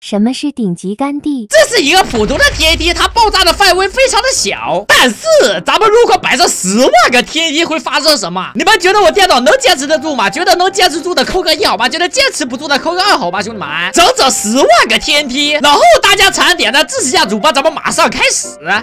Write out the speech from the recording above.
什么是顶级肝地？这是一个普通的 TNT，它爆炸的范围非常的小。但是，咱们如果摆上十万个 TNT，会发生什么？你们觉得我电脑能坚持得住吗？觉得能坚持住的扣个一好吧，觉得坚持不住的扣个二好吧，兄弟们，整整十万个 TNT，然后大家长按点赞支持一下主播，咱们马上开始来。